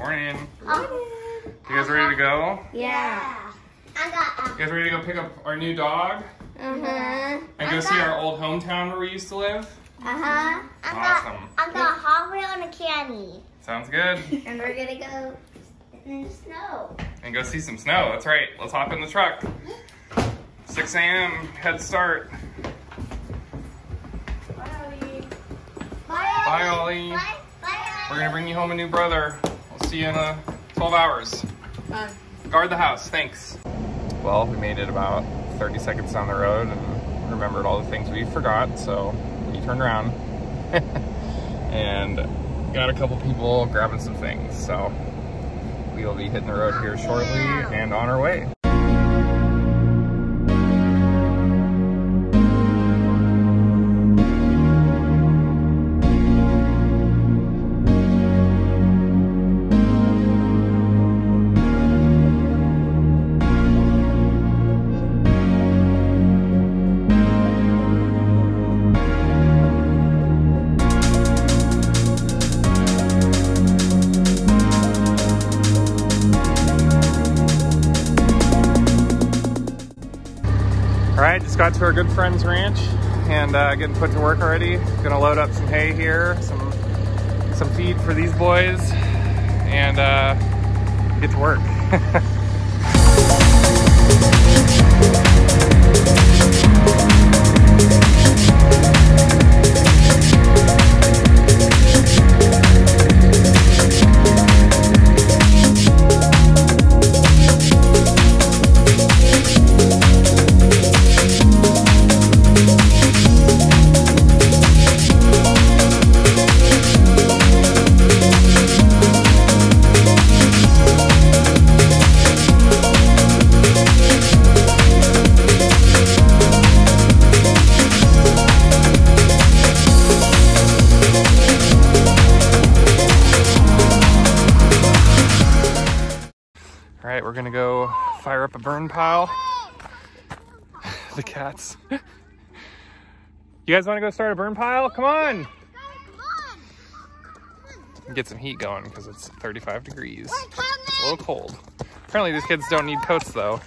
Morning. Oh. You guys ready to go? Yeah. I got. You guys ready to go pick up our new dog Uh-huh. and go see our old hometown where we used to live? Uh-huh. I got. Awesome. I got Hot Wheel and a candy. Sounds good. And we're gonna go in the snow. And go see some snow. That's right. Let's hop in the truck. 6 a.m. Head start. Bye, Bye, Ollie. Bye. Bye. We're gonna bring you home a new brother. We'll see you in uh, 12 hours. Bye. Guard the house. Thanks. Well, we made it about 30 seconds down the road and remembered all the things we forgot, so we turned around and got a couple people grabbing some things. So we will be hitting the road here shortly and on our way. To our good friend's ranch and uh, getting put to work already. Gonna load up some hay here, some some feed for these boys, and uh, get to work. fire up a burn pile. the cats. you guys wanna go start a burn pile? Come on! Get some heat going because it's 35 degrees. A little cold. Apparently these kids don't need coats though.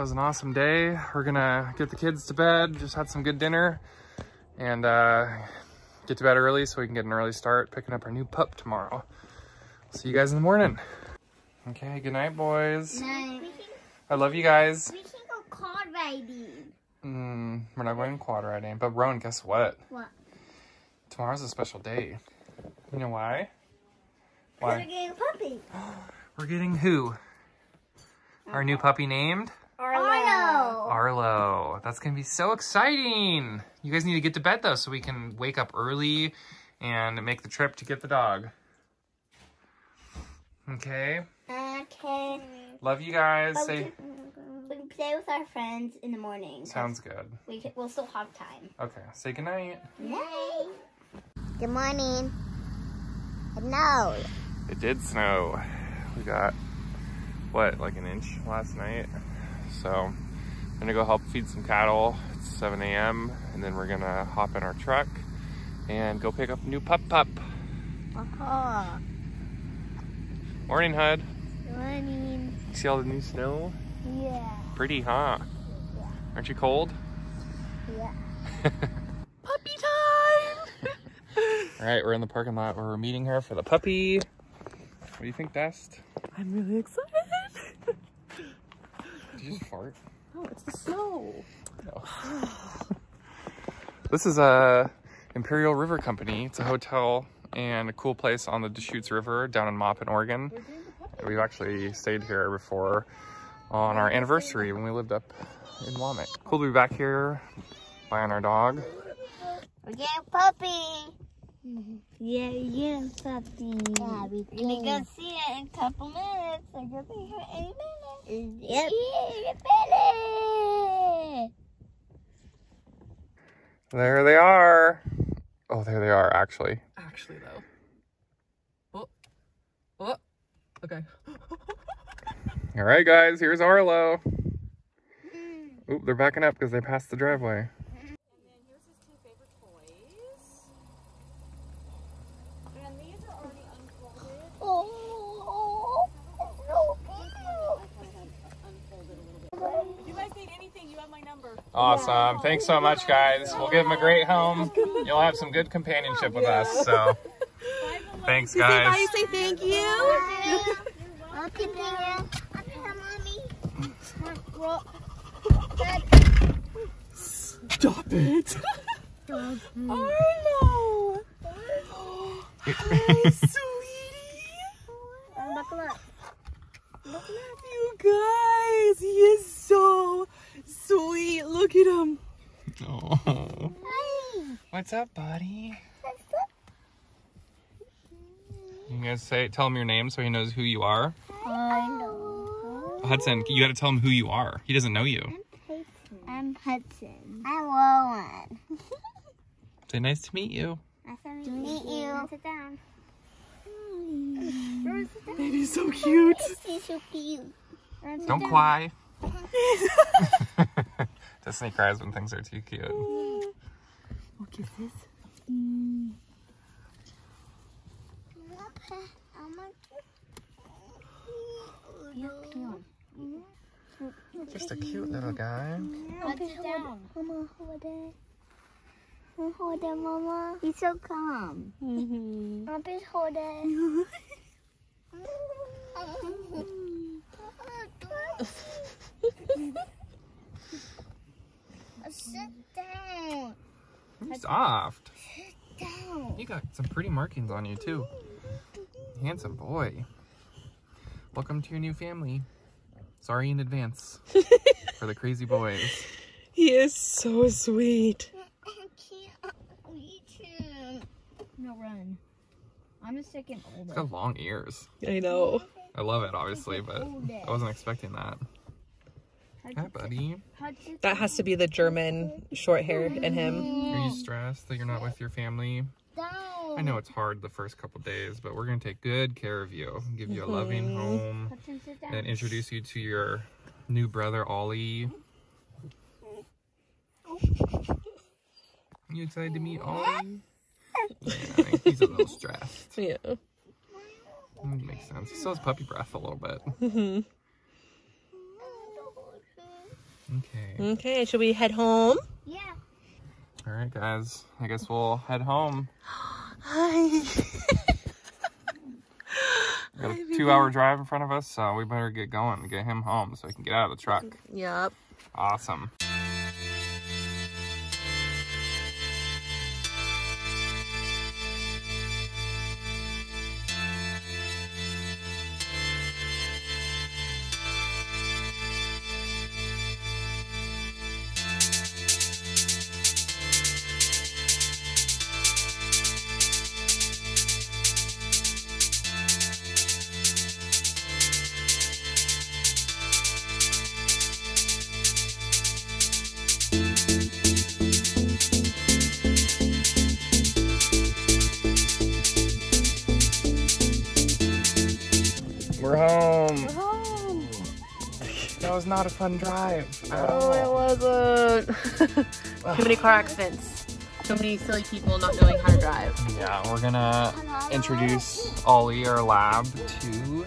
That was an awesome day. We're gonna get the kids to bed, just had some good dinner, and uh, get to bed early so we can get an early start picking up our new pup tomorrow. See you guys in the morning. Okay, good night, boys. Night. I love you guys. We can go car riding. Mm, we're not going quad riding, but Rowan, guess what? What? Tomorrow's a special day. You know why? Why? We're getting a puppy. We're getting who? Our new puppy named? Arlo. Arlo. That's gonna be so exciting. You guys need to get to bed though so we can wake up early and make the trip to get the dog. Okay. Okay. Love you guys. But Say we, can, we can play with our friends in the morning. sounds good. We can, we'll still have time. Okay. Say goodnight. Yay. Good morning. No. It did snow. We got what, like an inch last night. So I'm gonna go help feed some cattle. It's 7 a.m. and then we're gonna hop in our truck and go pick up new pup pup. Uh-huh. Morning, Hud. Morning. See all the new snow? Yeah. Pretty, huh? Yeah. Aren't you cold? Yeah. puppy time! all right, we're in the parking lot where we're meeting her for the puppy. What do you think, Dust? I'm really excited. Did you just fart? Oh, it's the snow. No. this is a Imperial River Company. It's a hotel and a cool place on the Deschutes River down in Maupin, Oregon. We're doing the We've actually stayed here before on our anniversary when we lived up in Wamic. Cool to be back here buying our dog. We're getting puppy. Yeah, yeah, puppy. Yeah, we You're gonna see it in a couple minutes. So you'll be here any minute. Yep. Yeah, Billy. There they are. Oh, there they are, actually. Actually, though. Oh. Oh. Okay. All right, guys, here's Arlo. Oop, they're backing up because they passed the driveway. And then here's his two favorite toys. And these are already unfolded. Oh, it's so cute. If you guys need anything, you have my number. Awesome. Thanks so much, guys. We'll give them a great home. You'll have some good companionship with us. So, thanks, Say bye, guys. say thank you. Okay, Daniel. Okay, mommy. Stop it. Arlo. Hi, sweetie. Buckle up. You guys, he is so sweet. Look at him. Oh. What's up, buddy? You guys say, tell him your name so he knows who you are. I know. Hudson, you got to tell him who you are. He doesn't know you. I'm Hudson. I'm Rowan. Say, nice to meet you. Nice to meet you. Sit down. Baby's so cute. He's so cute. Don't cry. Destiny cries when things are too cute. Oh, kisses. Just a cute little guy. Sit down. Mama, hold it. Hold it, Mama. He's so calm. Mm-hmm. Mama, please hold it. Sit down. Soft. Down. You got some pretty markings on you too. Handsome boy. Welcome to your new family. Sorry in advance for the crazy boys. He is so sweet. I can't reach him. No, run. I'm a second He's older. got long ears. I know. I love it, obviously, but I wasn't expecting that. Hi, buddy. That has to be the German short hair in him. Are you stressed that you're not with your family? Down. I know it's hard the first couple days, but we're gonna take good care of you. Give you a loving home Hudson, sit down. and introduce you to your new brother Ollie. Are you excited to meet Ollie? Yeah, he's a little stressed. Yeah. Mm, Makes sense. He still has puppy breath a little bit. hmm Okay. Okay, should we head home? Yeah. All right, guys. I guess we'll head home. Hi. We got a two-hour drive in front of us, so we better get going and get him home so he can get out of the truck. Yep. Awesome. We're home. home. That was not a fun drive. at Oh, it wasn't. Too many car accidents. So many silly people not knowing how to drive. Yeah, we're gonna introduce Ollie, our lab, to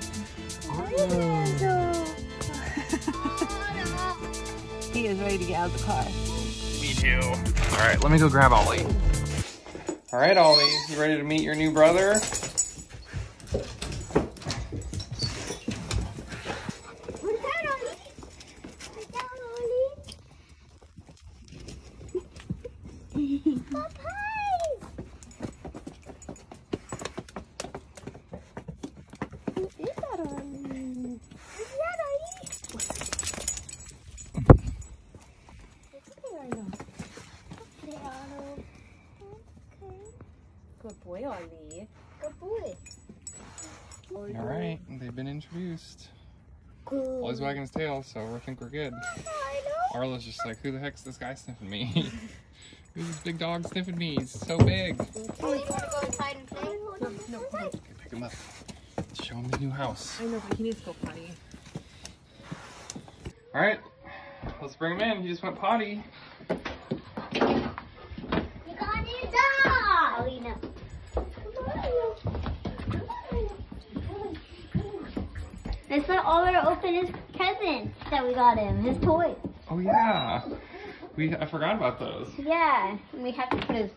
He is ready to get out of the car. Me too. All right, let me go grab Ollie. All right, Ollie, you ready to meet your new brother? boy on me. Good boy. All right, they've been introduced. Cool. Well, wagging his tail, so I think we're good. Arlo's just like, who the heck's this guy sniffing me? Who's this big dog sniffing me? He's so big. Oh, you want to go inside and play? No, no, no. Okay, pick him up. Show him the new house. I know, but he needs to go potty. All right, let's bring him in. He just went potty. Let's let Oliver open his presents that we got him, his toys. Oh yeah, we I forgot about those. Yeah, and we have to put his.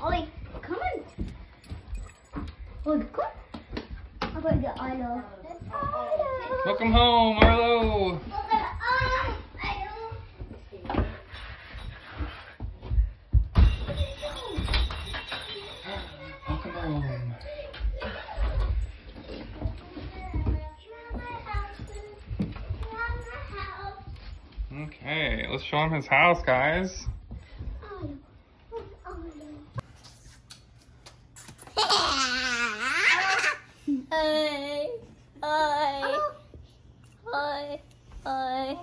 Ollie, come on. Oh, come. I'm gonna get Arlo. Arlo. Welcome home. Look Arlo. Okay, let's show him his house, guys. Hi. Hi. Hi. Hi.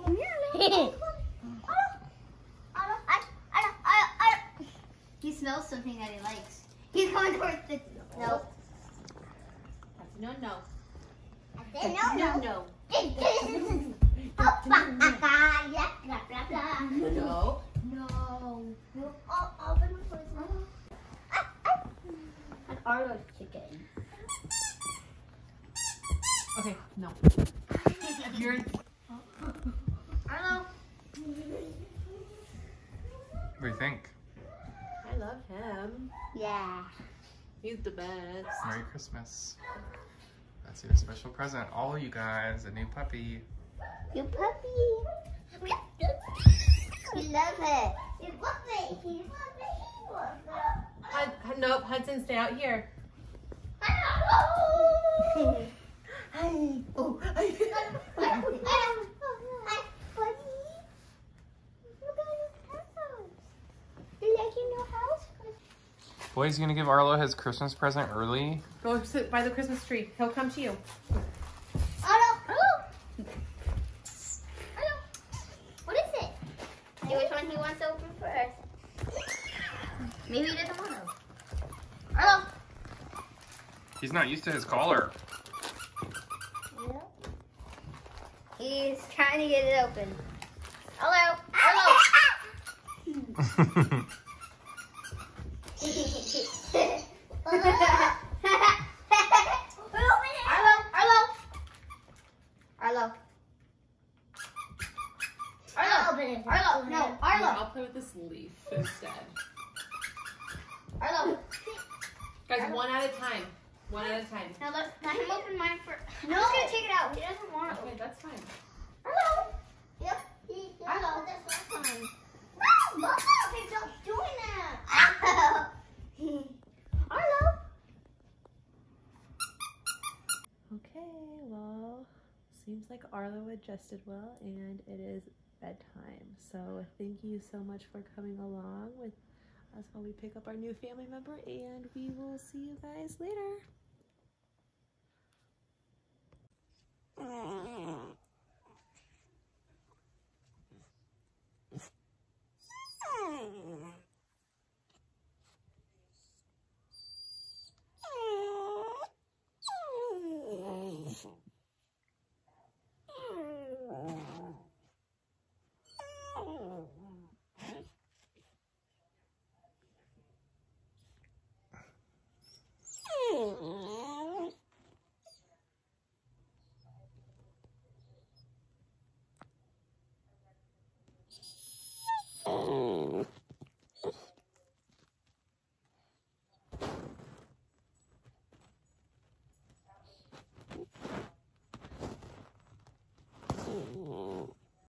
He smells something that he likes. He's going towards the. No. No, no. I no, no. no. No. No. No. Ah, ah. Oh, open the door. An Arlo chicken. Okay, no. You're Arlo. What do you think? I love him. Yeah. He's the best. Merry Christmas. That's your special present. All you guys, a new puppy. Your puppy. He love it. He loves it. He loves it. He loves it. Hud- Hud- nope, Hudson, stay out here. Oh, Boy's gonna give Arlo his Christmas present early. Go sit by the Christmas tree. He'll come to you. What is it? See which one he wants to open first. Maybe he doesn't want to. Arlo. He's not used to his collar. He's trying to get it open. Hello. Hello. Arlo. Arlo. Arlo. Arlo. Arlo. No. Arlo. I'll play with this leaf instead. Arlo. Guys, one at a time. One at a time. Now let, let him open mine first. No. I'm just gonna take it out. He doesn't want it. Okay, that's fine. Arlo. Yep. Arlo. This last time. No, Mama, okay, stop doing that. Arlo. Okay, well, seems like Arlo adjusted well and it is bedtime. So thank you so much for coming along with that's when we pick up our new family member and we will see you guys later.